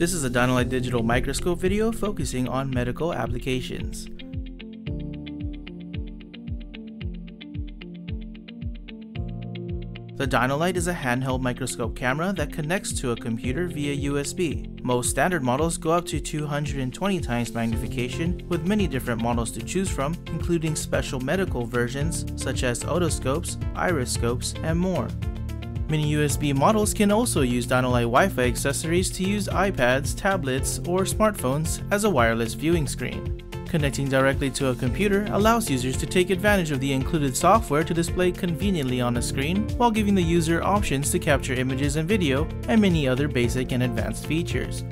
This is a Dino-Lite digital microscope video focusing on medical applications. The Dino-Lite is a handheld microscope camera that connects to a computer via USB. Most standard models go up to 220 times magnification, with many different models to choose from, including special medical versions such as otoscopes, iriscopes, and more. Mini USB models can also use Dino-Lite Wi-Fi accessories to use iPads, tablets, or smartphones as a wireless viewing screen. Connecting directly to a computer allows users to take advantage of the included software to display conveniently on a screen, while giving the user options to capture images and video, and many other basic and advanced features.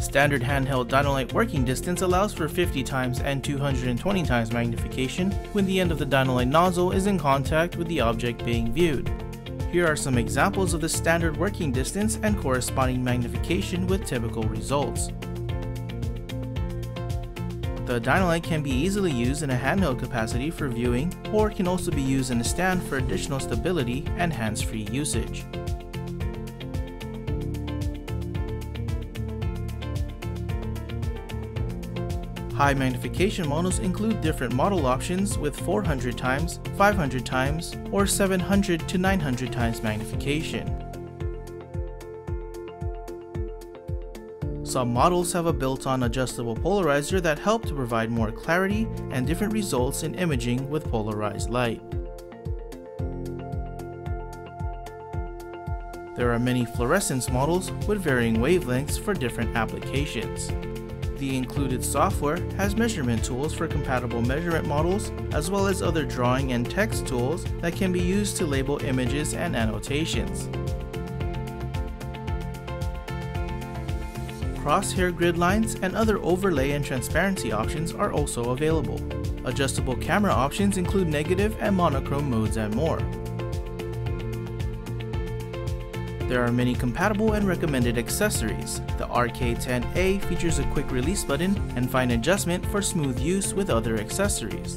Standard handheld Dino-Lite working distance allows for 50 times and 220 times magnification when the end of the Dino-Lite nozzle is in contact with the object being viewed. Here are some examples of the standard working distance and corresponding magnification with typical results. The Dino-Lite can be easily used in a handheld capacity for viewing or can also be used in a stand for additional stability and hands-free usage. High magnification models include different model options with 400 times, 500 times, or 700 to 900 times magnification. Some models have a built-on adjustable polarizer that help to provide more clarity and different results in imaging with polarized light. There are many fluorescence models with varying wavelengths for different applications. The included software has measurement tools for compatible measurement models, as well as other drawing and text tools that can be used to label images and annotations. crosshair grid lines, and other overlay and transparency options are also available. Adjustable camera options include negative and monochrome modes and more. There are many compatible and recommended accessories. The RK10A features a quick release button and fine adjustment for smooth use with other accessories.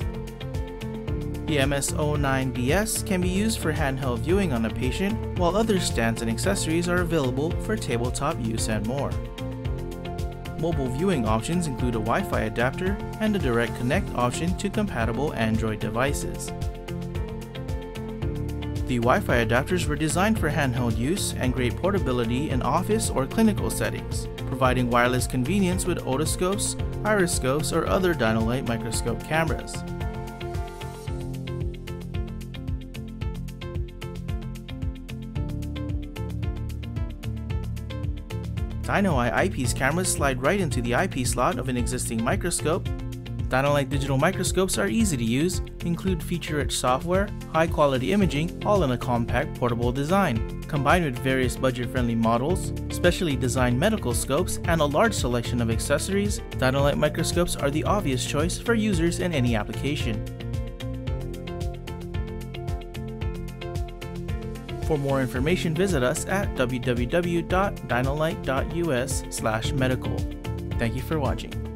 The MS09BS can be used for handheld viewing on a patient, while other stands and accessories are available for tabletop use and more. Mobile viewing options include a Wi-Fi adapter and a direct connect option to compatible Android devices. The Wi-Fi adapters were designed for handheld use and great portability in office or clinical settings, providing wireless convenience with otoscopes, iriscopes, or other Dino-Lite microscope cameras. Dino-Eye eyepiece cameras slide right into the eyepiece slot of an existing microscope. Dino-Lite digital microscopes are easy to use, include feature-rich software, high-quality imaging, all in a compact, portable design. Combined with various budget-friendly models, specially designed medical scopes, and a large selection of accessories, Dino-Lite microscopes are the obvious choice for users in any application. For more information, visit us at www.dinolite.us medical. Thank you for watching.